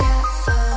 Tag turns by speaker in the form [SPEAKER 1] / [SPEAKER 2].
[SPEAKER 1] forever